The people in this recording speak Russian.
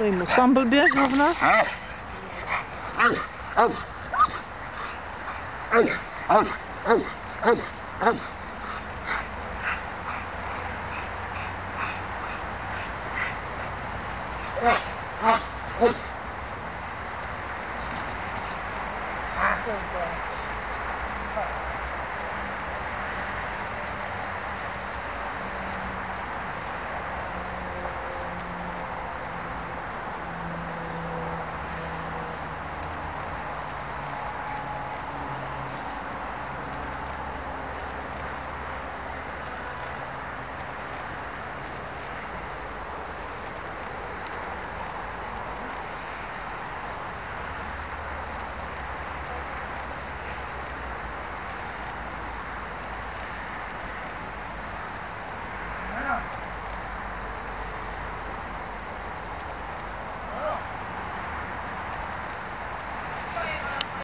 To i mu sam blbě zrovna.